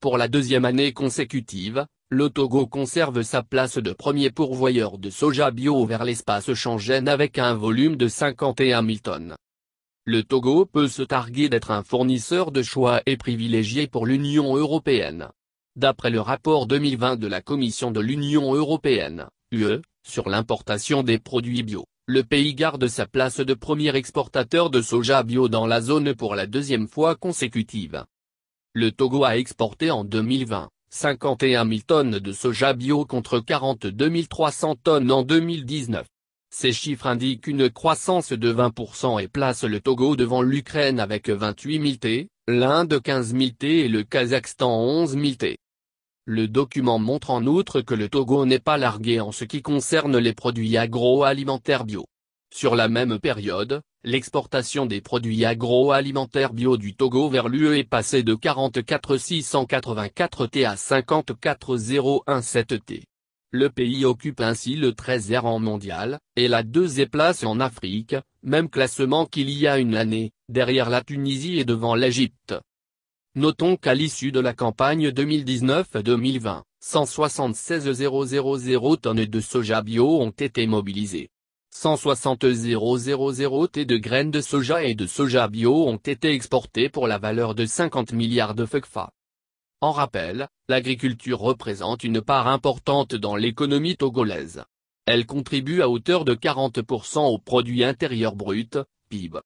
Pour la deuxième année consécutive, le Togo conserve sa place de premier pourvoyeur de soja bio vers l'espace Shanghen avec un volume de 51 000 tonnes. Le Togo peut se targuer d'être un fournisseur de choix et privilégié pour l'Union européenne. D'après le rapport 2020 de la Commission de l'Union européenne, UE, sur l'importation des produits bio, le pays garde sa place de premier exportateur de soja bio dans la zone pour la deuxième fois consécutive. Le Togo a exporté en 2020, 51 000 tonnes de soja bio contre 42 300 tonnes en 2019. Ces chiffres indiquent une croissance de 20% et placent le Togo devant l'Ukraine avec 28 000 T, l'Inde 15 000 T et le Kazakhstan 11 000 T. Le document montre en outre que le Togo n'est pas largué en ce qui concerne les produits agroalimentaires bio. Sur la même période, l'exportation des produits agroalimentaires bio du Togo vers l'UE est passée de 44 684 T à 54 017 T. Le pays occupe ainsi le 13e rang mondial, et la deuxième place en Afrique, même classement qu'il y a une année, derrière la Tunisie et devant l'Égypte. Notons qu'à l'issue de la campagne 2019-2020, 176 000 tonnes de soja bio ont été mobilisées. 160 000 T de graines de soja et de soja bio ont été exportés pour la valeur de 50 milliards de FECFA. En rappel, l'agriculture représente une part importante dans l'économie togolaise. Elle contribue à hauteur de 40% au produit intérieur brut, PIB.